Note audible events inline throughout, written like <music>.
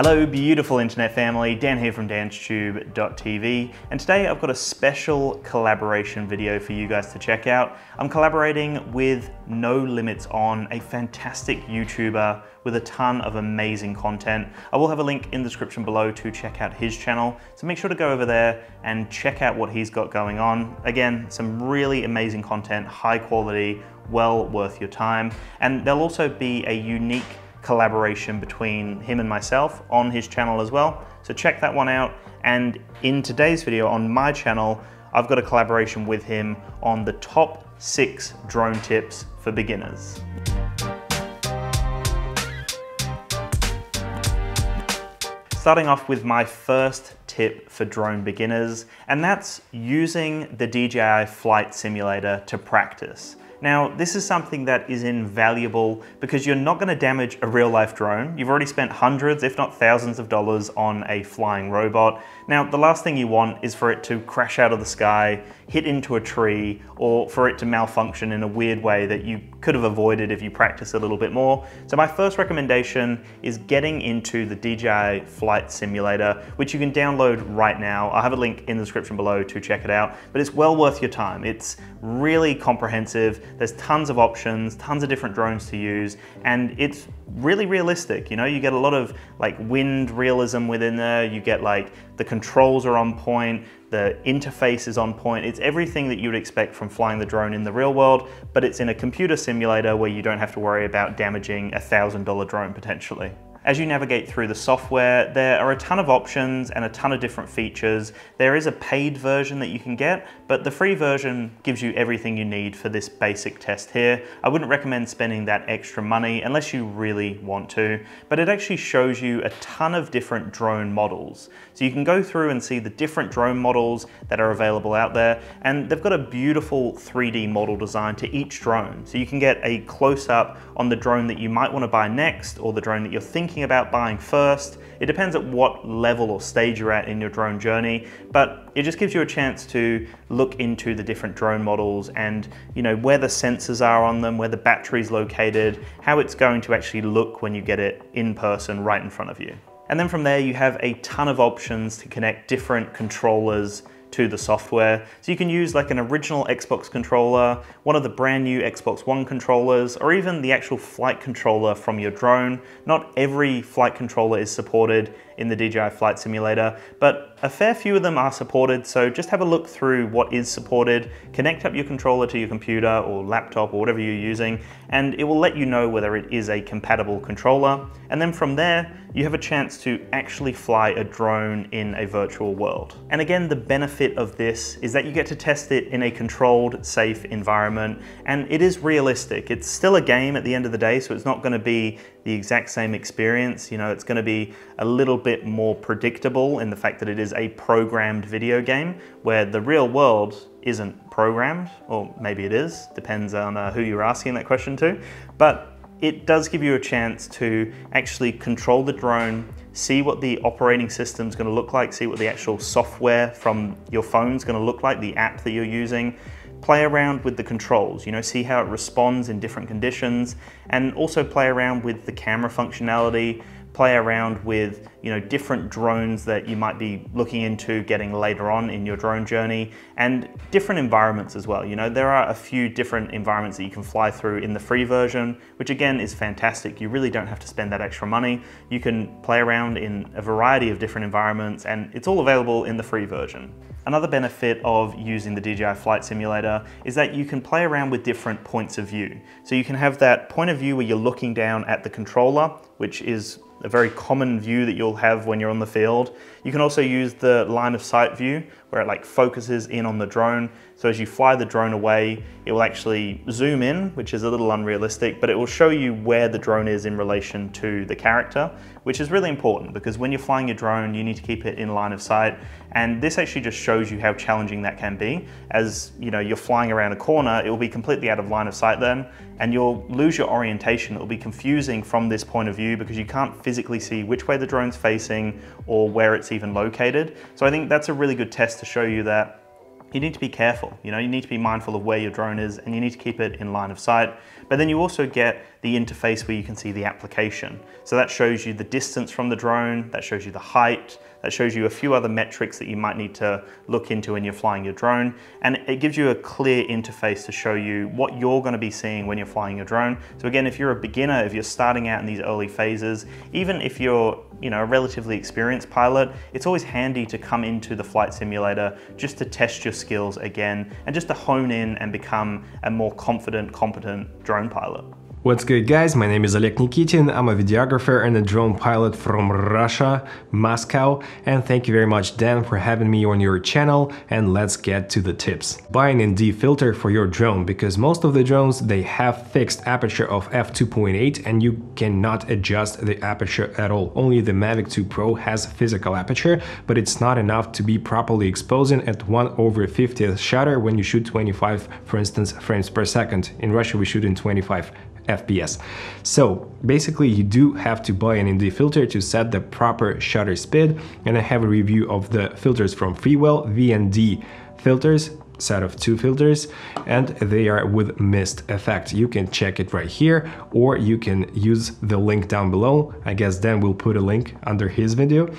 Hello beautiful internet family, Dan here from danstube.tv and today I've got a special collaboration video for you guys to check out. I'm collaborating with No Limits On, a fantastic YouTuber with a ton of amazing content. I will have a link in the description below to check out his channel, so make sure to go over there and check out what he's got going on. Again, some really amazing content, high quality, well worth your time. And there'll also be a unique collaboration between him and myself on his channel as well. So check that one out. And in today's video on my channel, I've got a collaboration with him on the top six drone tips for beginners. Starting off with my first tip for drone beginners, and that's using the DJI Flight Simulator to practice. Now, this is something that is invaluable because you're not gonna damage a real life drone. You've already spent hundreds, if not thousands of dollars on a flying robot. Now, the last thing you want is for it to crash out of the sky, hit into a tree, or for it to malfunction in a weird way that you could have avoided if you practice a little bit more. So my first recommendation is getting into the DJI Flight Simulator, which you can download right now. I'll have a link in the description below to check it out, but it's well worth your time. It's really comprehensive. There's tons of options, tons of different drones to use, and it's really realistic. You know, you get a lot of like wind realism within there. You get like the controls are on point, the interface is on point. It's everything that you would expect from flying the drone in the real world, but it's in a computer simulator where you don't have to worry about damaging a $1,000 drone potentially. As you navigate through the software, there are a ton of options and a ton of different features. There is a paid version that you can get, but the free version gives you everything you need for this basic test here. I wouldn't recommend spending that extra money unless you really want to, but it actually shows you a ton of different drone models. So you can go through and see the different drone models that are available out there, and they've got a beautiful 3D model design to each drone. So you can get a close up on the drone that you might want to buy next, or the drone that you're thinking thinking about buying first. It depends at what level or stage you're at in your drone journey, but it just gives you a chance to look into the different drone models and you know where the sensors are on them, where the battery's located, how it's going to actually look when you get it in person right in front of you. And then from there you have a ton of options to connect different controllers to the software. So you can use like an original Xbox controller, one of the brand new Xbox One controllers, or even the actual flight controller from your drone. Not every flight controller is supported in the DJI Flight Simulator, but a fair few of them are supported, so just have a look through what is supported, connect up your controller to your computer or laptop or whatever you're using, and it will let you know whether it is a compatible controller. And then from there, you have a chance to actually fly a drone in a virtual world. And again, the benefit of this is that you get to test it in a controlled, safe environment, and it is realistic. It's still a game at the end of the day, so it's not gonna be the exact same experience. You know, it's gonna be a little bit more predictable in the fact that it is a programmed video game, where the real world isn't programmed, or maybe it is, depends on uh, who you're asking that question to. But it does give you a chance to actually control the drone, see what the operating system is going to look like, see what the actual software from your phone is going to look like, the app that you're using, play around with the controls, you know, see how it responds in different conditions, and also play around with the camera functionality, play around with you know different drones that you might be looking into getting later on in your drone journey and different environments as well. You know there are a few different environments that you can fly through in the free version which again is fantastic. You really don't have to spend that extra money. You can play around in a variety of different environments and it's all available in the free version. Another benefit of using the DJI Flight Simulator is that you can play around with different points of view. So you can have that point of view where you're looking down at the controller, which is a very common view that you'll have when you're on the field. You can also use the line of sight view where it like focuses in on the drone. So as you fly the drone away, it will actually zoom in, which is a little unrealistic, but it will show you where the drone is in relation to the character, which is really important because when you're flying your drone, you need to keep it in line of sight. And this actually just shows you how challenging that can be. As you know, you're flying around a corner, it will be completely out of line of sight then, and you'll lose your orientation. It will be confusing from this point of view because you can't physically see which way the drone's facing or where it's even located. So I think that's a really good test to show you that you need to be careful. You know, you need to be mindful of where your drone is and you need to keep it in line of sight. But then you also get the interface where you can see the application. So that shows you the distance from the drone, that shows you the height, that shows you a few other metrics that you might need to look into when you're flying your drone. And it gives you a clear interface to show you what you're gonna be seeing when you're flying your drone. So again, if you're a beginner, if you're starting out in these early phases, even if you're you know, a relatively experienced pilot, it's always handy to come into the flight simulator just to test your skills again and just to hone in and become a more confident, competent drone pilot. What's good guys, my name is Oleg Nikitin, I'm a videographer and a drone pilot from Russia, Moscow, and thank you very much Dan for having me on your channel and let's get to the tips. Buy an ND filter for your drone because most of the drones they have fixed aperture of f2.8 and you cannot adjust the aperture at all. Only the Mavic 2 Pro has physical aperture, but it's not enough to be properly exposing at 1 over 50th shutter when you shoot 25 for instance frames per second. In Russia we shoot in 25 FPS. So basically you do have to buy an ND filter to set the proper shutter speed and I have a review of the filters from Freewell VND filters set of two filters and they are with mist effect. You can check it right here or you can use the link down below. I guess Dan will put a link under his video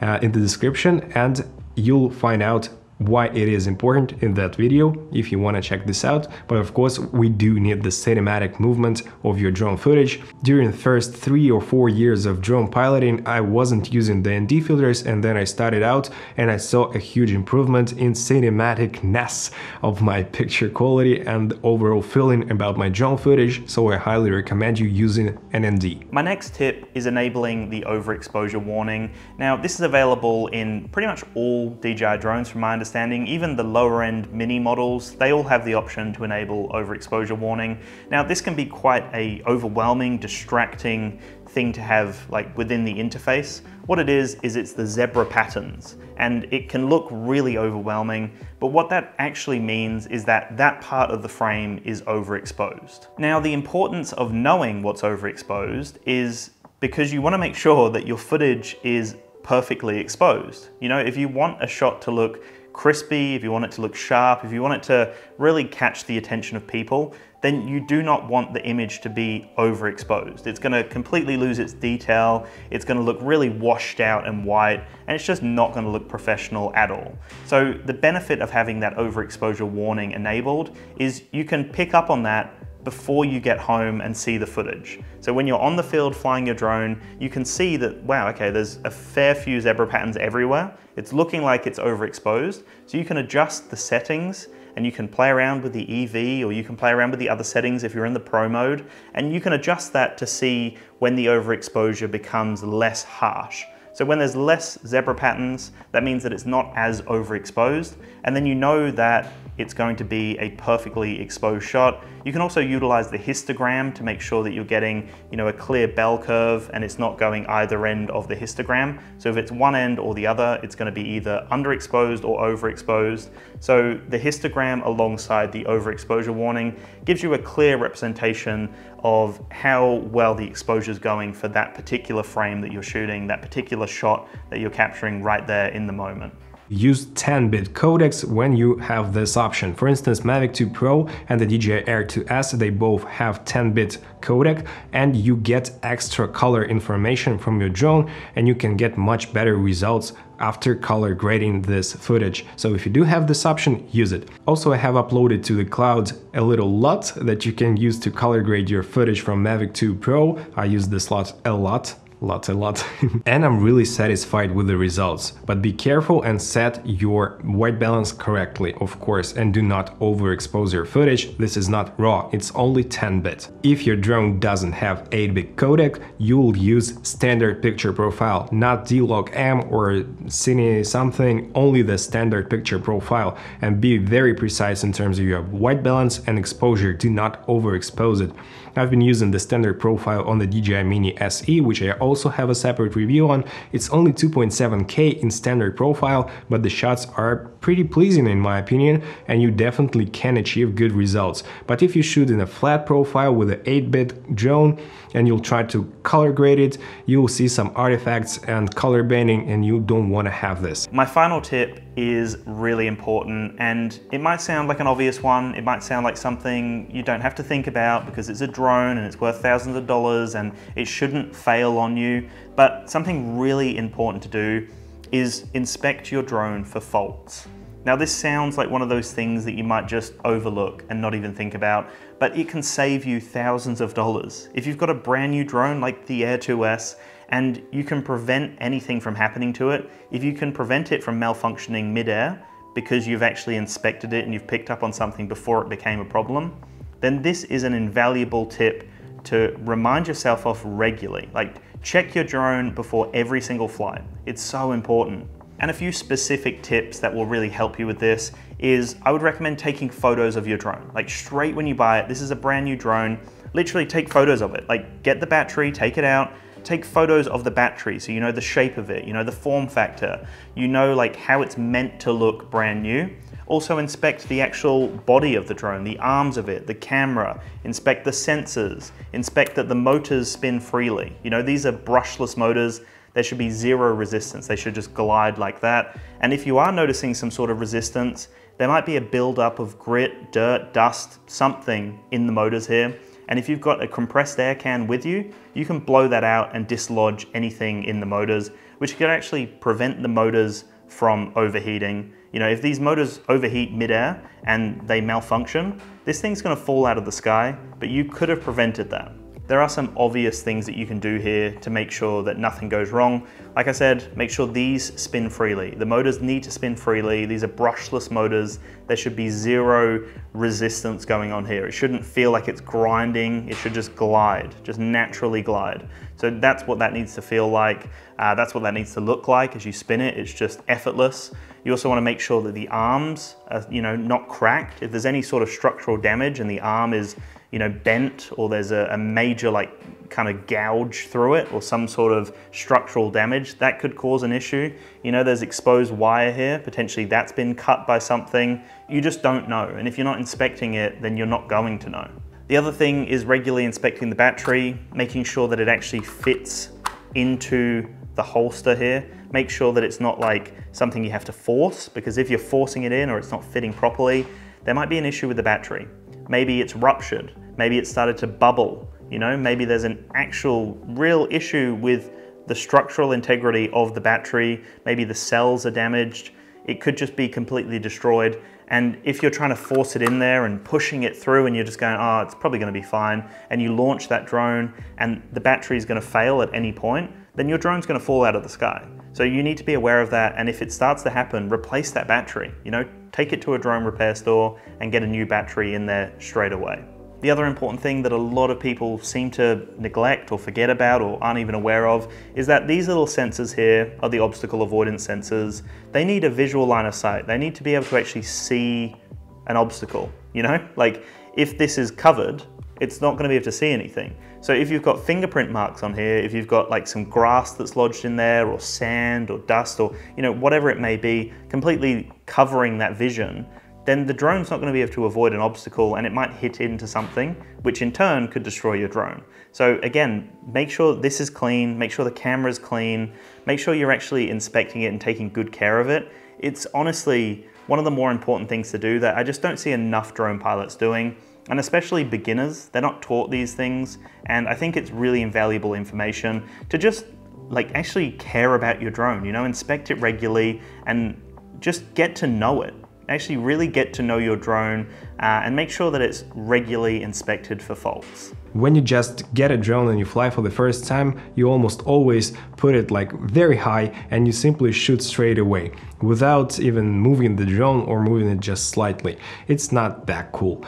uh, in the description and you'll find out why it is important in that video if you want to check this out but of course we do need the cinematic movement of your drone footage during the first three or four years of drone piloting I wasn't using the ND filters and then I started out and I saw a huge improvement in cinematicness of my <laughs> picture quality and overall feeling about my drone footage so I highly recommend you using an ND. My next tip is enabling the overexposure warning. Now this is available in pretty much all DJI drones from my understanding understanding, even the lower end mini models, they all have the option to enable overexposure warning. Now this can be quite a overwhelming, distracting thing to have like within the interface. What it is, is it's the zebra patterns and it can look really overwhelming, but what that actually means is that that part of the frame is overexposed. Now the importance of knowing what's overexposed is because you wanna make sure that your footage is perfectly exposed. You know, if you want a shot to look crispy, if you want it to look sharp, if you want it to really catch the attention of people, then you do not want the image to be overexposed. It's gonna completely lose its detail, it's gonna look really washed out and white, and it's just not gonna look professional at all. So the benefit of having that overexposure warning enabled is you can pick up on that before you get home and see the footage. So when you're on the field flying your drone, you can see that, wow, okay, there's a fair few zebra patterns everywhere. It's looking like it's overexposed. So you can adjust the settings and you can play around with the EV or you can play around with the other settings if you're in the pro mode and you can adjust that to see when the overexposure becomes less harsh. So when there's less zebra patterns, that means that it's not as overexposed. And then you know that it's going to be a perfectly exposed shot. You can also utilize the histogram to make sure that you're getting you know, a clear bell curve and it's not going either end of the histogram. So if it's one end or the other, it's gonna be either underexposed or overexposed. So the histogram alongside the overexposure warning gives you a clear representation of how well the exposure is going for that particular frame that you're shooting, that particular shot that you're capturing right there in the moment use 10-bit codecs when you have this option. For instance, Mavic 2 Pro and the DJI Air 2S, they both have 10-bit codec and you get extra color information from your drone and you can get much better results after color grading this footage. So if you do have this option, use it. Also, I have uploaded to the cloud a little LUT that you can use to color grade your footage from Mavic 2 Pro. I use this LUT a lot lots and lots. <laughs> and I'm really satisfied with the results. But be careful and set your white balance correctly, of course, and do not overexpose your footage. This is not RAW, it's only 10-bit. If your drone doesn't have 8-bit codec, you'll use standard picture profile, not D-Log-M or Cine something, only the standard picture profile. And be very precise in terms of your white balance and exposure, do not overexpose it. I've been using the standard profile on the DJI Mini SE, which I also have a separate review on. It's only 2.7K in standard profile, but the shots are pretty pleasing in my opinion, and you definitely can achieve good results. But if you shoot in a flat profile with an 8-bit drone and you'll try to color grade it, you'll see some artifacts and color banding and you don't want to have this. My final tip is really important and it might sound like an obvious one. It might sound like something you don't have to think about because it's a drone and it's worth thousands of dollars and it shouldn't fail on you. But something really important to do is inspect your drone for faults. Now this sounds like one of those things that you might just overlook and not even think about, but it can save you thousands of dollars. If you've got a brand new drone like the Air 2S and you can prevent anything from happening to it, if you can prevent it from malfunctioning midair because you've actually inspected it and you've picked up on something before it became a problem, then this is an invaluable tip to remind yourself of regularly. Like check your drone before every single flight. It's so important. And a few specific tips that will really help you with this is I would recommend taking photos of your drone. Like straight when you buy it, this is a brand new drone, literally take photos of it. Like get the battery, take it out, take photos of the battery so you know the shape of it, you know the form factor, you know like how it's meant to look brand new. Also inspect the actual body of the drone, the arms of it, the camera, inspect the sensors, inspect that the motors spin freely. You know, these are brushless motors, there should be zero resistance. They should just glide like that. And if you are noticing some sort of resistance, there might be a buildup of grit, dirt, dust, something in the motors here. And if you've got a compressed air can with you, you can blow that out and dislodge anything in the motors, which can actually prevent the motors from overheating. You know, if these motors overheat midair and they malfunction, this thing's gonna fall out of the sky, but you could have prevented that. There are some obvious things that you can do here to make sure that nothing goes wrong. Like I said, make sure these spin freely. The motors need to spin freely. These are brushless motors. There should be zero resistance going on here. It shouldn't feel like it's grinding. It should just glide, just naturally glide. So that's what that needs to feel like. Uh, that's what that needs to look like as you spin it. It's just effortless. You also want to make sure that the arms are, you know, not cracked. If there's any sort of structural damage and the arm is you know, bent or there's a, a major like kind of gouge through it or some sort of structural damage, that could cause an issue. You know, there's exposed wire here, potentially that's been cut by something. You just don't know. And if you're not inspecting it, then you're not going to know. The other thing is regularly inspecting the battery, making sure that it actually fits into the holster here. Make sure that it's not like something you have to force because if you're forcing it in or it's not fitting properly, there might be an issue with the battery. Maybe it's ruptured. Maybe it started to bubble. You know, maybe there's an actual real issue with the structural integrity of the battery. Maybe the cells are damaged. It could just be completely destroyed. And if you're trying to force it in there and pushing it through and you're just going, oh, it's probably gonna be fine, and you launch that drone and the battery is gonna fail at any point, then your drone's gonna fall out of the sky. So you need to be aware of that. And if it starts to happen, replace that battery. You know, take it to a drone repair store and get a new battery in there straight away. The other important thing that a lot of people seem to neglect or forget about or aren't even aware of is that these little sensors here are the obstacle avoidance sensors. They need a visual line of sight. They need to be able to actually see an obstacle, you know? Like if this is covered, it's not gonna be able to see anything. So if you've got fingerprint marks on here, if you've got like some grass that's lodged in there or sand or dust or you know whatever it may be, completely covering that vision, then the drone's not going to be able to avoid an obstacle and it might hit into something, which in turn could destroy your drone. So again, make sure this is clean, make sure the camera's clean, make sure you're actually inspecting it and taking good care of it. It's honestly one of the more important things to do that I just don't see enough drone pilots doing and especially beginners, they're not taught these things. And I think it's really invaluable information to just like actually care about your drone, you know, inspect it regularly and just get to know it. Actually really get to know your drone uh, and make sure that it's regularly inspected for faults. When you just get a drone and you fly for the first time, you almost always put it like very high and you simply shoot straight away without even moving the drone or moving it just slightly. It's not that cool.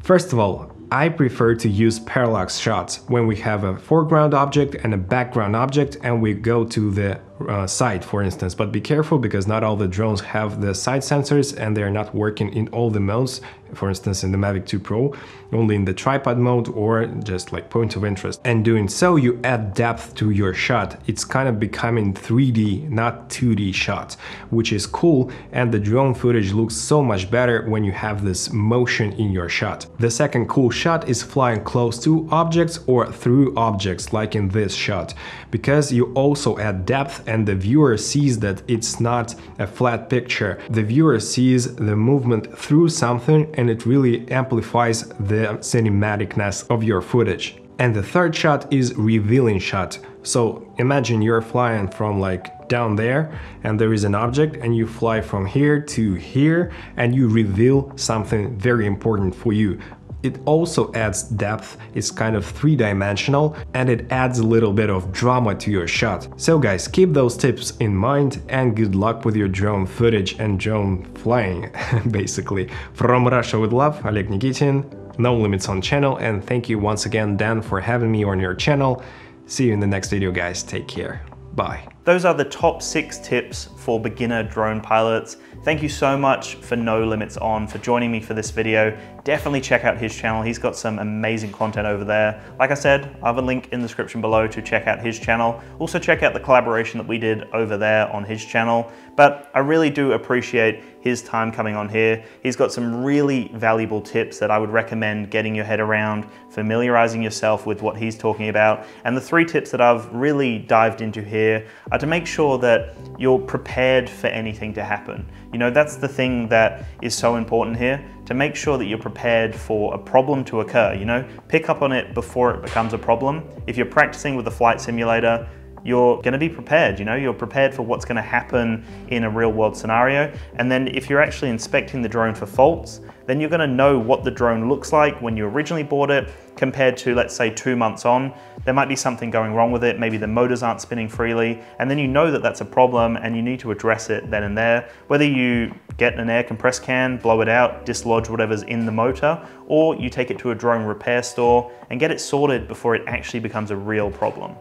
First of all, I prefer to use parallax shots when we have a foreground object and a background object and we go to the uh, side for instance but be careful because not all the drones have the side sensors and they're not working in all the modes for instance in the Mavic 2 Pro, only in the tripod mode or just like point of interest. And doing so, you add depth to your shot. It's kind of becoming 3D, not 2D shot, which is cool and the drone footage looks so much better when you have this motion in your shot. The second cool shot is flying close to objects or through objects like in this shot, because you also add depth and the viewer sees that it's not a flat picture. The viewer sees the movement through something and it really amplifies the cinematicness of your footage. And the third shot is revealing shot. So imagine you're flying from like down there and there is an object and you fly from here to here and you reveal something very important for you. It also adds depth, it's kind of three-dimensional and it adds a little bit of drama to your shot. So guys, keep those tips in mind and good luck with your drone footage and drone flying, <laughs> basically. From Russia with love, Oleg Nikitin, No Limits on channel and thank you once again Dan for having me on your channel. See you in the next video guys, take care, bye. Those are the top six tips for beginner drone pilots. Thank you so much for No Limits On for joining me for this video. Definitely check out his channel. He's got some amazing content over there. Like I said, I have a link in the description below to check out his channel. Also check out the collaboration that we did over there on his channel. But I really do appreciate his time coming on here. He's got some really valuable tips that I would recommend getting your head around, familiarizing yourself with what he's talking about. And the three tips that I've really dived into here are to make sure that you're prepared for anything to happen. You know, that's the thing that is so important here, to make sure that you're prepared for a problem to occur, you know? Pick up on it before it becomes a problem. If you're practicing with a flight simulator, you're going to be prepared, you know, you're prepared for what's going to happen in a real world scenario. And then if you're actually inspecting the drone for faults, then you're gonna know what the drone looks like when you originally bought it compared to, let's say, two months on. There might be something going wrong with it, maybe the motors aren't spinning freely, and then you know that that's a problem and you need to address it then and there. Whether you get an air compressed can, blow it out, dislodge whatever's in the motor, or you take it to a drone repair store and get it sorted before it actually becomes a real problem.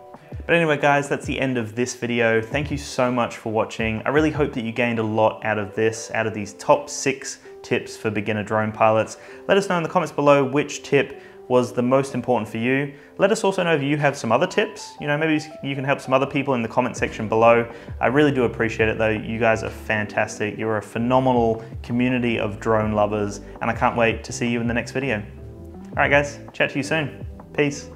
But anyway guys, that's the end of this video. Thank you so much for watching. I really hope that you gained a lot out of this, out of these top six tips for beginner drone pilots. Let us know in the comments below which tip was the most important for you. Let us also know if you have some other tips. You know, maybe you can help some other people in the comment section below. I really do appreciate it though. You guys are fantastic. You're a phenomenal community of drone lovers and I can't wait to see you in the next video. All right guys, chat to you soon. Peace.